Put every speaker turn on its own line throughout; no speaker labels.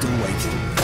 The waiting.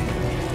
waiting.